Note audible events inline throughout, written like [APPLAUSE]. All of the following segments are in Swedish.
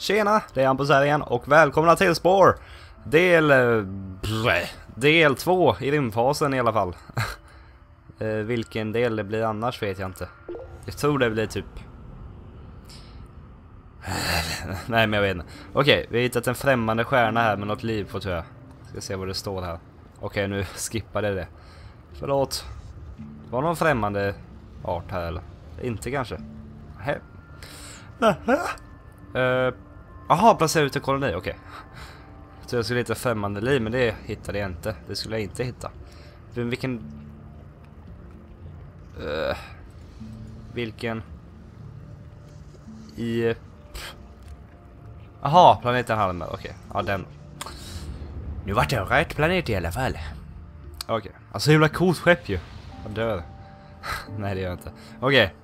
Tjena, det är Hampus här igen och välkomna till Spår! Del... Eh, del 2 i rymdfasen i alla fall. [LAUGHS] Eh, vilken del det blir annars vet jag inte. Jag tror det blir typ... [LAUGHS] Nej men jag vet inte. Okej, vi har hittat en främmande stjärna här med något liv på tror jag. Ska se vad det står här. Okej, nu [LAUGHS] skippade jag det. Förlåt. Var det någon främmande art här eller? Inte kanske? Nej. Uh, Jaha, placera ut en koloni, okej. Okay. jag skulle hitta främmande liv, men det hittade jag inte. Det skulle jag inte hitta. Men vilken... Uh, vilken... I... Jaha, planeten Halmer, okej. Ja, den. Nu vart det rätt planet i alla fall. Okej. Alltså himla coolt skepp ju. Jag dör. [LAUGHS] Nej, det gör jag inte. Okej.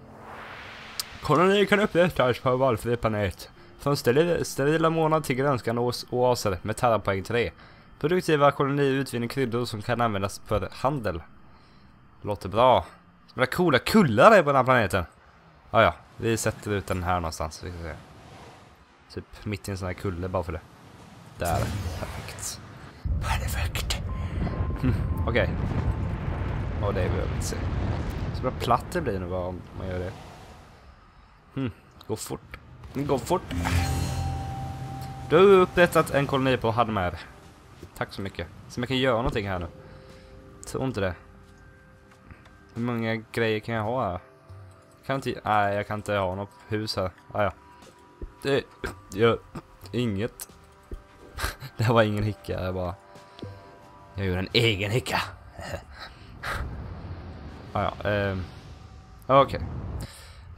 Koloni kan upprättas på valfri planet. Från sterila, sterila månad till grönskande oaser med terrapoäng 3. Produktiva kolonier utvinner kryddor som kan användas för handel. Låter bra. Några coola kullar är på den här planeten. Ah, ja, vi sätter ut den här någonstans. Vi ska se. Typ mitt i en sån här kulle bara för det. Där. Perfekt. Perfekt. Hm, [LAUGHS] Okej. Och det behöver vi inte se. Så bra platt det blir nu bara om man gör det. Hm, går fort. Gå fort. Du har upprättat en koloni på Hadmer. Tack så mycket. Så man kan göra någonting här nu. Tror inte det. Hur många grejer kan jag ha här? Kan inte... Nej, jag kan inte ha något hus här. Ah, ja. Det gör inget. [LAUGHS] det var ingen hicka, jag bara... Jag gjorde en egen hicka. [LAUGHS] ah, ja, eh... Okej.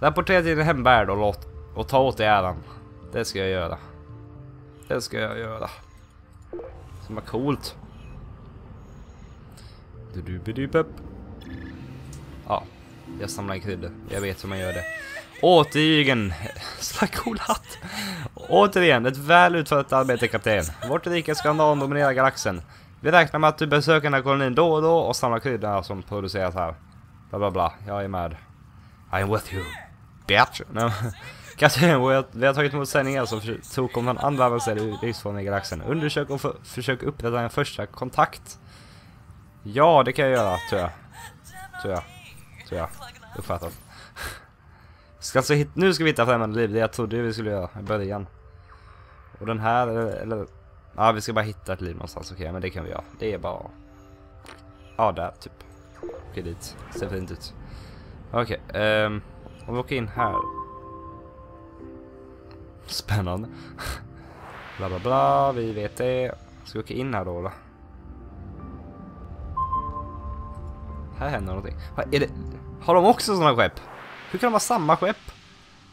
Rapportera till din hemvärld och, låt, och ta åt dig äran. Det ska jag göra. Det ska jag göra. Som var coolt. Du du du Ja, jag samlar in kryddor. Jag vet hur man gör det. Återigen, [LAUGHS] så cool hatt. Återigen, ett väl utfört arbete kapten. Vårt rike skandal dominerar galaxen. Vi räknar med att du besöker den här kolonin då och då och samlar kryddorna som produceras här. Bla bla bla, jag är med. I'm with you. Bitch. No. Kapten, alltså, [LAUGHS] vi har- tagit emot sändningar som tog om den andra avancerade livsformen i galaxen. Undersök och försök upprätta en första kontakt. Ja, det kan jag göra, tror jag. Tror jag. Tror jag. Uppfattat. [LAUGHS] Ska alltså hit, nu ska vi hitta främmande liv, det jag trodde vi skulle göra i början. Och den här, eller... Ja, ja, vi ska bara hitta ett liv någonstans, okej, men det kan vi göra. Det är bara... Ja, där, typ. Okej, dit. Ser fint ut. Okej, ehm... om vi åker in här. Spännande. bla bla bla, vi vet det. Ska vi åka in här då eller? Här händer någonting. Vad är det? Har de också sådana skepp? Hur kan de ha samma skepp?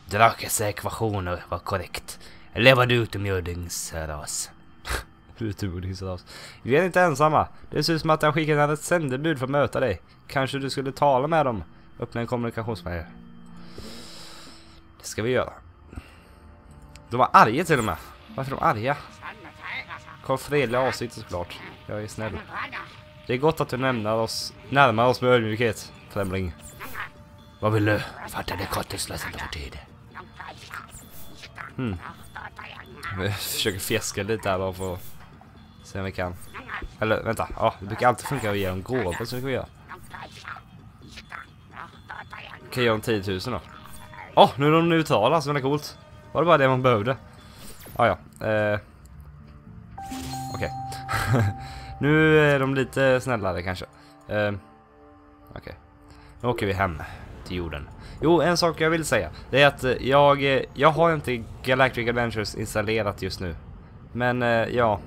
Drakes ekvationer var korrekt. Levad utomjordingsras. [LAUGHS] utomjordingsras. Vi är inte ensamma. Det ser ut som att de har skickat ett sändebud för att möta dig. Kanske du skulle tala med dem? Öppna en kommunikationsmedel. Det ska vi göra. De var arga till och med. Varför är de arga? Kom fredliga avsikter såklart. Jag är snäll. Det är gott att du nämner oss, närmar oss med ödmjukhet, främling. Vad vill du? Fattade inte för tid. Hmm. Vi försöker fjäska lite här bara för att se om vi kan. Eller vänta, ja, det brukar alltid funka att ge dem gåvor så vi kan göra. Kan jag ge dem 10 000 då? Åh, nu är de neutrala, så det är coolt. Var det bara det man behövde? Ah, ja, eh. Okej. [LAUGHS] nu är de lite snällare kanske. Eh. Okej. Nu åker vi hem till jorden. Jo, en sak jag vill säga. Det är att eh, jag, eh, jag har inte Galactic Adventures installerat just nu. Men eh, ja.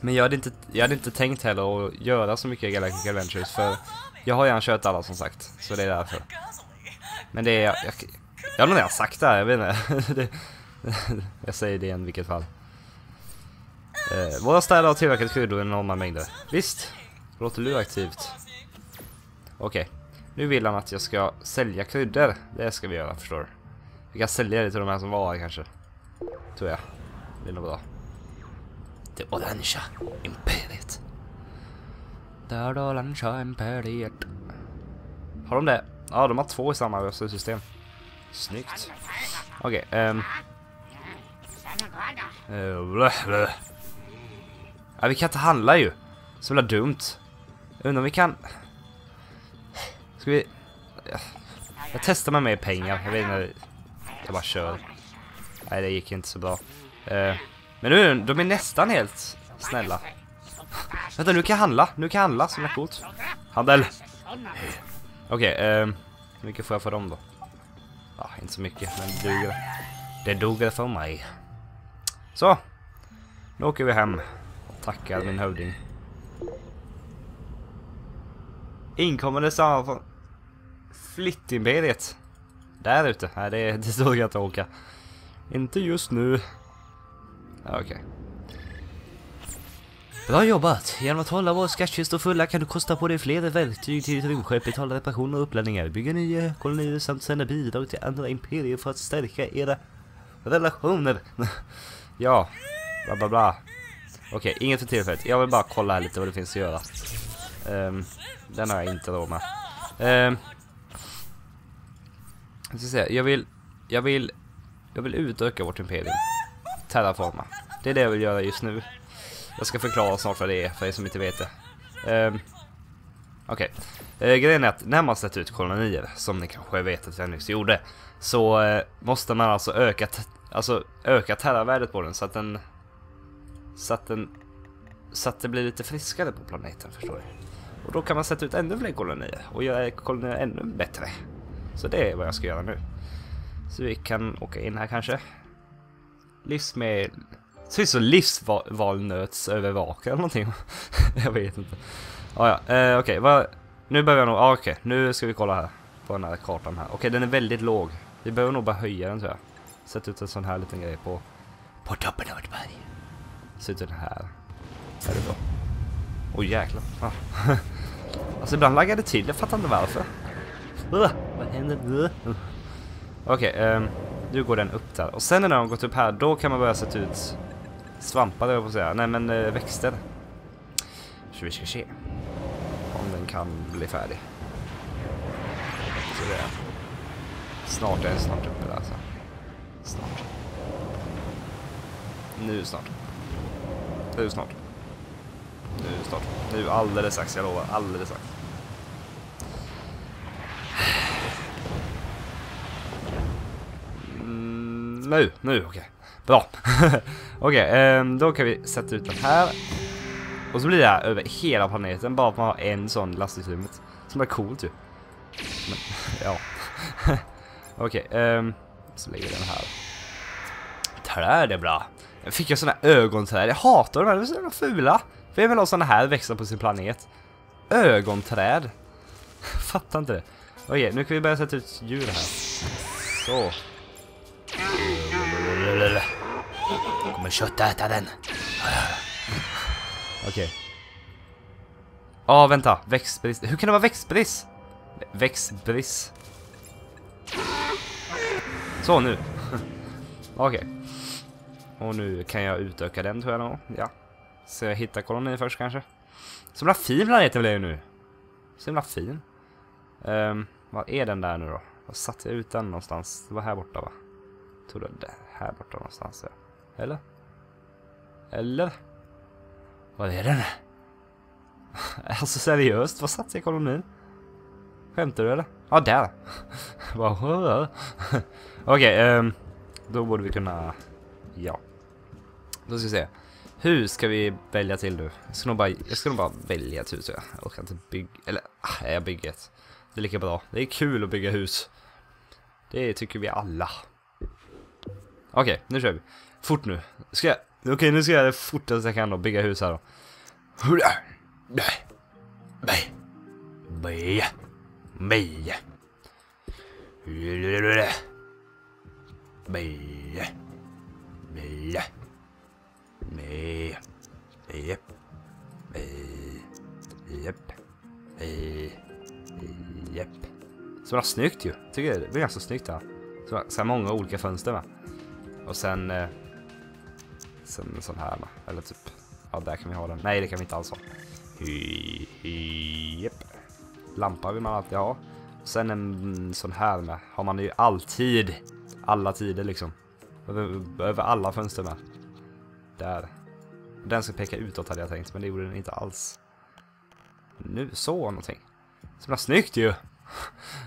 Men jag hade, inte, jag hade inte tänkt heller att göra så mycket Galactic Adventures för jag har redan kört alla som sagt. Så det är därför. Men det är... Jag, jag, jag har nog sagt det här, jag vet inte. [LAUGHS] [LAUGHS] jag säger det igen i vilket fall. Eh, våra städer har tillverkat kryddor i enorma mängder. Visst, låter luraktivt. Okej, nu vill han att jag ska sälja kryddor. Det ska vi göra, förstår du. Vi kan sälja det till de här som var här kanske. Tror jag. Det är nog bra. Det orangea imperiet. Det orangea imperiet. Har de det? Ja, de har två i samma system. Snyggt. Okej, ehm. Uh. Ja, vi kan inte handla ju. Så jävla dumt. Jag undrar om vi kan... Ska vi... Jag testar med mer pengar. Jag vet inte. Jag bara kör. Nej, det gick inte så bra. Uh, men nu, de är nästan helt snälla. Vänta, nu kan jag handla. Nu kan jag handla, som är coolt. Handel! Okej, okay, um, hur mycket får jag för dem då? Ja, inte så mycket, men det duger. Det duger för mig. Så, nu åker vi hem och tackar min hövding. Inkommande samman från Flyttimperiet. Där ute. Nej, det, det står jag inte åka. Inte just nu. Okej. Okay. Bra jobbat! Genom att hålla våra skattkistor fulla kan du kosta på dig fler verktyg till ditt rymdskepp, betala reparationer och uppladdningar, bygga nya kolonier samt sända bidrag till andra imperier för att stärka era relationer. [LAUGHS] ja, bla bla bla. Okej, okay, inget för tillfället. Jag vill bara kolla här lite vad det finns att göra. Um, den har jag inte råd med. Um, jag, ska säga, jag vill, jag vill, jag vill utöka vårt imperium. Terraforma. Det är det jag vill göra just nu. Jag ska förklara snart vad det är för er som inte vet det. Um, Okej. Okay. Uh, grejen är att när man sätter ut kolonier, som ni kanske vet att jag nyss gjorde, så uh, måste man alltså öka, alltså öka terravärdet på den så att den så att den så att det blir lite friskare på planeten, förstår du? Och då kan man sätta ut ännu fler kolonier och göra kolonier ännu bättre. Så det är vad jag ska göra nu. Så vi kan åka in här kanske. Livsmedel Ser ut som livsvalnötsövervakare eller någonting. [LAUGHS] jag vet inte. Ah, ja, eh, okej. Okay, nu behöver jag nog... Ah, okej, okay. nu ska vi kolla här. På den här kartan här. Okej, okay, den är väldigt låg. Vi behöver nog bara höja den tror jag. Sätt ut en sån här liten grej på... På toppen av ett berg. Sätt ut den här. Är det bra? Oj, oh, jäklar. Ah. [LAUGHS] alltså ibland laggar det till. Jag fattar inte varför. Uh, vad händer? Uh. Okej, okay, um, nu går den upp där. Och sen när den har gått upp här, då kan man börja sätta ut Svampar jag på säga. Nej men eh, växter. Så vi ska se. Om den kan bli färdig. Så det är. Snart är den snart uppe där alltså. Snart. Nu snart. Nu snart. Nu snart. Nu alldeles strax, jag lovar. Alldeles strax. Mm, nu, nu, okej. Okay. Bra. [LAUGHS] Okej, okay, um, då kan vi sätta ut den här. Och så blir det här över hela planeten, bara för att har en sån lastutrymmet. Som är coolt ju. Men, [LAUGHS] ja. [LAUGHS] Okej, okay, um, så lägger vi den här. Träd är bra. Jag fick jag såna här ögonträd. Jag hatar de här, de är så jävla fula. För jag vill ha såna här växa på sin planet. Ögonträd. Fattar inte det. Okej, okay, nu kan vi börja sätta ut djur här. Så. Kommer köttäta den. Okej. Okay. Ja, oh, vänta. Växtbrist. Hur kan det vara växtbrist? Växtbrist. Så, nu. [LAUGHS] Okej. Okay. Och nu kan jag utöka den tror jag nog. Ja. Så jag hittar kolonin först kanske. Så himla fin planeten blev nu. Så himla fin. Um, vad är den där nu då? Var satte jag ut den någonstans? Det var här borta va? Tror du det? Här borta någonstans ja. Eller? Eller? Vad är den? alltså seriöst, vad satt jag i kolonin? Skämtar du eller? Ja, ah, där! Okej, okay, um, då borde vi kunna... Ja. Då ska vi se. Hus ska vi välja till nu. Jag ska nog bara, jag ska nog bara välja ett hus. Jag, jag orkar inte bygga... Eller, ah, jag bygger ett. Det är lika bra. Det är kul att bygga hus. Det tycker vi alla. Okej, okay, nu kör vi. Fort nu. Ska jag... Okej, okay, nu ska jag göra det fortast jag kan då. Bygga hus här då. Så det snyggt ju. Tycker det blir ganska snyggt här. Så, så här många olika fönster va. Och sen... Eh, sen sån här. Eller typ... Ja, där kan vi ha den. Nej, det kan vi inte alls ha. Japp. Lampa vill man alltid ha. Sen en sån här med. Har man ju alltid. Alla tider liksom. Över, över alla fönster med. Där. Den ska peka utåt hade jag tänkt, men det gjorde den inte alls. Nu, så någonting. Så himla snyggt ju!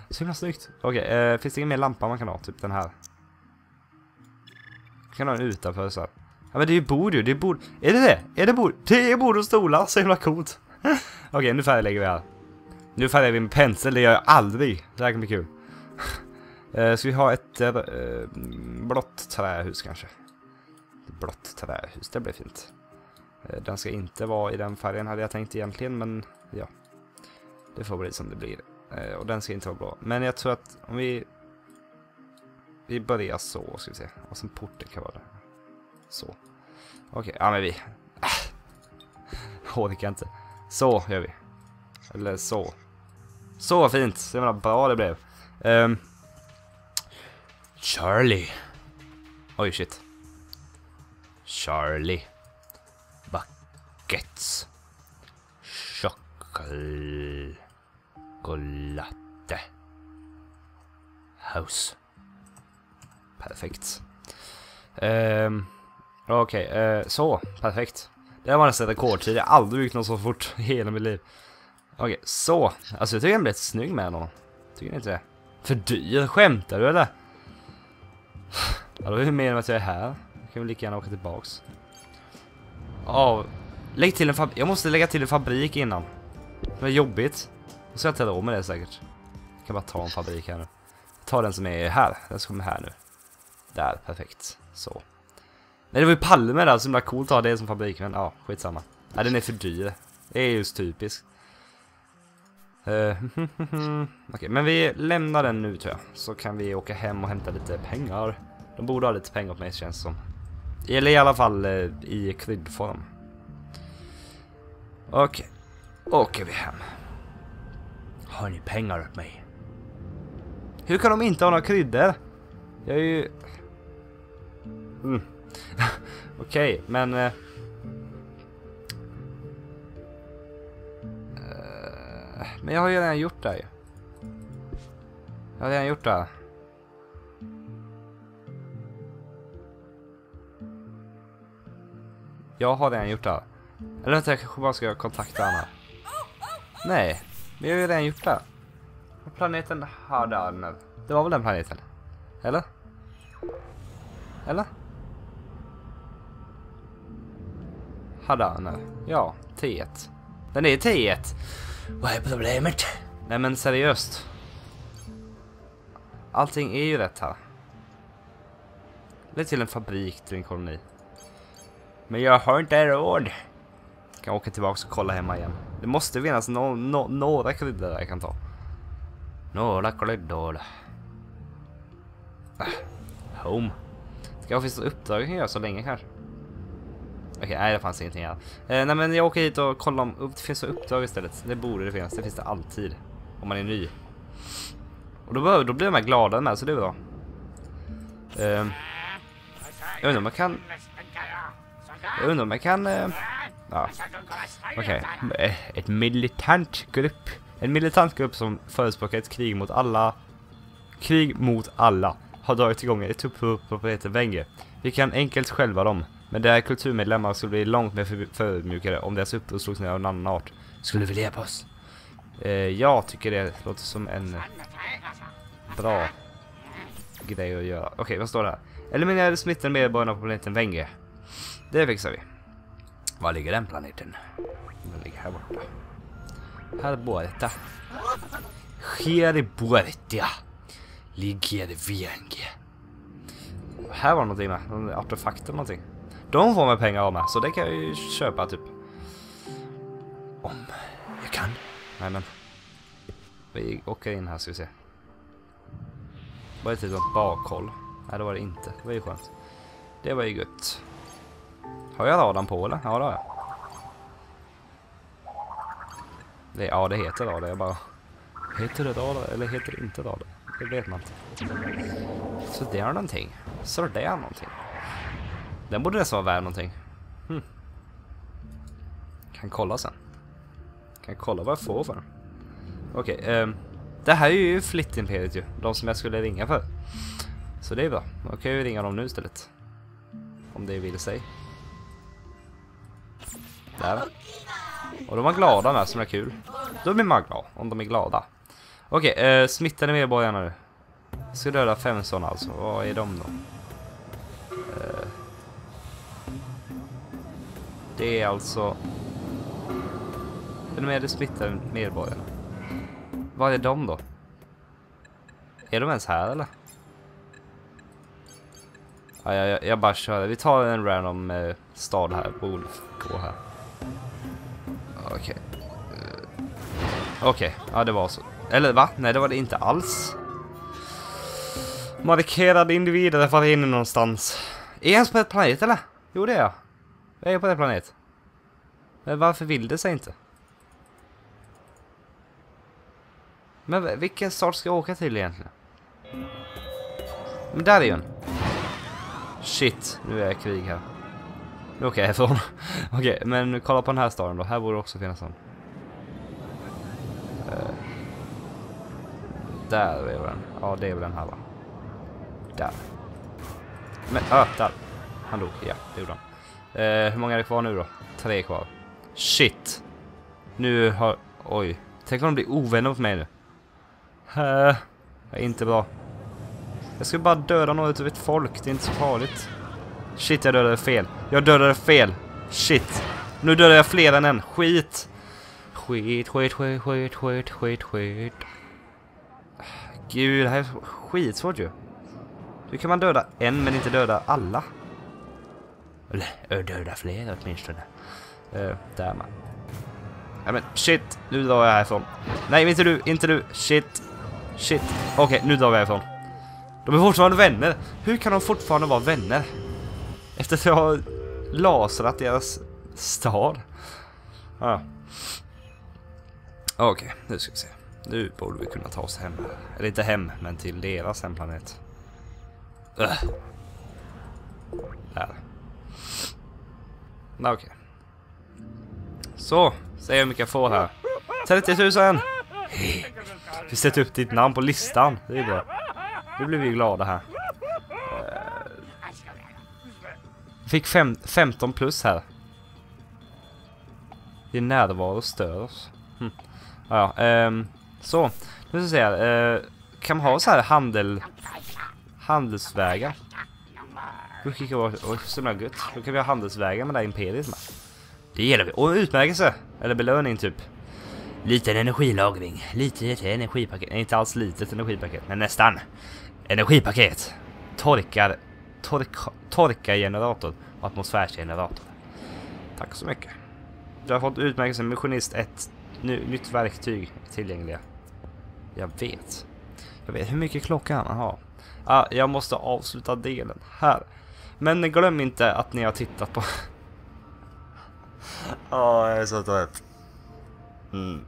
Så himla snyggt. Okej, okay, eh, finns det ingen mer lampa man kan ha? Typ den här. Man kan ha den utanför så här. Ja men det är ju bord ju, det är bord. Är det det? Är det bord? Det är bord och stolar, så himla coolt. [LAUGHS] Okej, okay, nu färglägger vi här. Nu färgar vi med pensel, det gör jag aldrig. Det här kan bli kul. uh, [LAUGHS] ska vi ha ett uh, blått trähus kanske? Blått trähus, det blir fint. Uh, den ska inte vara i den färgen hade jag tänkt egentligen, men ja. Det får bli som det blir. Uh, och den ska inte vara blå. Men jag tror att om vi... Vi börjar så, ska vi se. Och sen porten kan vara där. Så. Okej, okay, ja men vi... Ah! Äh. Orkar inte. Så gör vi. Eller så. Så fint, Se vad bra det blev. Um, Charlie. Oj, shit. Charlie. Buckets. Choklate. House. Perfekt. Um, Okej, okay, eh, så. Perfekt. Det här var nästan rekordtid. Jag har aldrig byggt något så fort i hela mitt liv. Okej, så. Alltså jag tycker den blev snygg med honom. Tycker ni inte det? För dyr? Skämtar du eller? Ja, då är det mer än att jag är här. Jag kan väl lika gärna åka tillbaks. Ja, lägg till en fabrik. Jag måste lägga till en fabrik innan. Det är jobbigt. Jag ska inte råd med det säkert. Jag kan bara ta en fabrik här nu. Ta den som är här. Den som kommer här nu. Där, perfekt. Så. Nej, det var ju Palme där, så himla coolt att ha det som fabrik, men ja, skitsamma. Nej, den är för dyr. Det är just typiskt. Uh, eh, [LAUGHS] Okej, okay, men vi lämnar den nu tror jag. Så kan vi åka hem och hämta lite pengar. De borde ha lite pengar på mig känns som. Eller i alla fall uh, i kryddform. Okej, okay. åker vi hem. Har ni pengar åt mig? Hur kan de inte ha några kryddor? Jag är ju... Mm. [LAUGHS] Okej, okay, men... Uh... Men jag har ju redan gjort det ju. Jag har redan gjort det. här. Jag har redan gjort det. här. Eller vänta, jag kanske bara ska kontakta Anna. Nej, men jag har ju redan gjort det. Planeten Hardan. Det var väl den planeten? Eller? Eller? Hadana. Ja, T1. Den är T1. Vad är problemet? Nej men seriöst. Allting är ju rätt här. Lägg till en fabrik till en koloni. Men jag har inte råd. Jag kan åka tillbaka och kolla hemma igen. Det måste finnas no no några kryddor jag kan ta. Några kryddor. Ah, home. Det kanske finns uppdrag jag kan göra så länge kanske. Okej, nej det fanns ingenting här. Eh, nej men jag åker hit och kollar om det finns uppdrag istället. Det borde det finnas, det finns det alltid. Om man är ny. Och då, då blir här glada med, så det är bra. Eh, jag undrar om jag kan... Jag undrar om jag kan... Eh, ja. Okej, okay. Ett militant grupp. En militant grupp som förespråkar ett krig mot alla... Krig mot alla. Har dragit igång ett uppror på Peter Wenger. Vi kan enkelt själva dem. Men deras kulturmedlemmar skulle bli långt mer förödmjukade om deras uppror slogs ner av en annan art. Skulle vi leva oss? Eh, jag tycker det låter som en bra grej att göra. Okej, okay, vad står det här? Eliminera smittan medborgarna på planeten Venge. Det fixar vi. Var ligger den planeten? Den ligger här borta. Här borta. Här borta. Ligger Venge. Här var någonting med. Någon artefakt eller någonting. De får mig pengar av mig, så det kan jag ju köpa typ. Om jag kan. Nej men. Vi åker in här ska vi se. Var det typ något bakhåll? Nej det var det inte. Det var ju skönt. Det var ju gött. Har jag radarn på eller? Ja det har jag. Det, ja det heter radar, jag bara... Heter det radar eller heter det inte radar? Det vet man inte. Så det är någonting. Så det är någonting. Den borde nästan vara värd någonting. Hm. Kan kolla sen. Kan kolla vad jag får för den. Okej, okay, um, det här är ju Flittimperiet ju. De som jag skulle ringa för. Så det är bra. Då kan jag ju ringa dem nu istället. Om det vill sig. Där. Och de var glada med, som är kul. Då blir man glad, om de är glada. Okej, eh, smittade medborgarna nu. Jag ska döda fem sådana alltså. Vad är de då? Det är alltså... Vem är det medborgarna? Vad är de då? Är de ens här eller? Ja, jag, jag bara kör. Vi tar en random eh, stad här. Borde gå här. Okej. Okay. Okej, okay. ja det var så. Eller va? Nej, det var det inte alls. Markerade individer är vara inne någonstans. Är jag ens på ett planet eller? Jo det är jag. Jag är på den planet. Men varför vill det sig inte? Men vilken stad ska jag åka till egentligen? Men där är ju en. Shit, nu är jag i krig här. Nu åker jag härifrån. [LAUGHS] Okej, okay, men kolla på den här staden då. Här borde också finnas en. Uh, eh, där är den. Ja, det är väl den här va? Där. Men, ah, där. Han dog. Ja, det gjorde han. Eh, hur många är det kvar nu då? Tre kvar. Shit. Nu har... Oj. Tänk om de blir ovänner mot mig nu. Uh, inte bra. Jag ska bara döda något av ett folk, det är inte så farligt. Shit, jag dödade fel. Jag dödade fel. Shit. Nu dödade jag fler än en. Skit. Skit, skit, skit, skit, skit, skit, skit. Gud, det här är skitsvårt ju. Hur kan man döda en men inte döda alla? Eller döda fler åtminstone. Uh, där man. Ja men shit, nu drar jag härifrån. Nej, inte du, inte du. Shit. Shit. Okej, okay, nu drar vi härifrån. De är fortfarande vänner. Hur kan de fortfarande vara vänner? Efter att jag har lasrat deras stad. Ah. Okej, okay, nu ska vi se. Nu borde vi kunna ta oss hem. Eller inte hem, men till deras hemplanet. Uh. Där. Okej. Okay. Så, säg hur mycket jag får här. 30 000! Vi sätter upp ditt namn på listan. Det är bra. Nu blir vi glada här. Fick fem, 15 plus här. Din närvaro stör oss. Hm. Ja, um, så. Nu ska vi se här. Uh, kan man ha så här handel... Handelsvägar? Oj, så himla gött. Då kan vi ha handelsvägar med det här imperiet med. Det gäller vi. Och utmärkelse. Eller belöning typ. Liten energilagring. Litet energipaket. Nej, inte alls litet energipaket, men nästan. Energipaket. Torkar. Torka, torkargenerator och atmosfärsgenerator. Tack så mycket. Du har fått utmärkelsen Missionist 1. Nu, nytt verktyg tillgängliga. Jag vet. Jag vet hur mycket klockan han har. Ah, jag måste avsluta delen här. Men glöm inte att ni har tittat på... Ja, jag är så trött. Mm.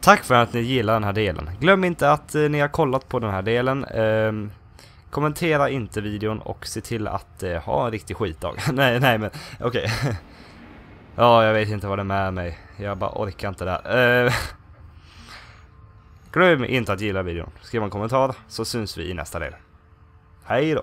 Tack för att ni gillar den här delen. Glöm inte att eh, ni har kollat på den här delen. Eh, kommentera inte videon och se till att eh, ha en riktig skitdag. [LAUGHS] nej, nej men okej. Okay. [LAUGHS] ja, jag vet inte vad det är med mig. Jag bara orkar inte där. Eh, [LAUGHS] glöm inte att gilla videon. Skriv en kommentar så syns vi i nästa del. Hej då!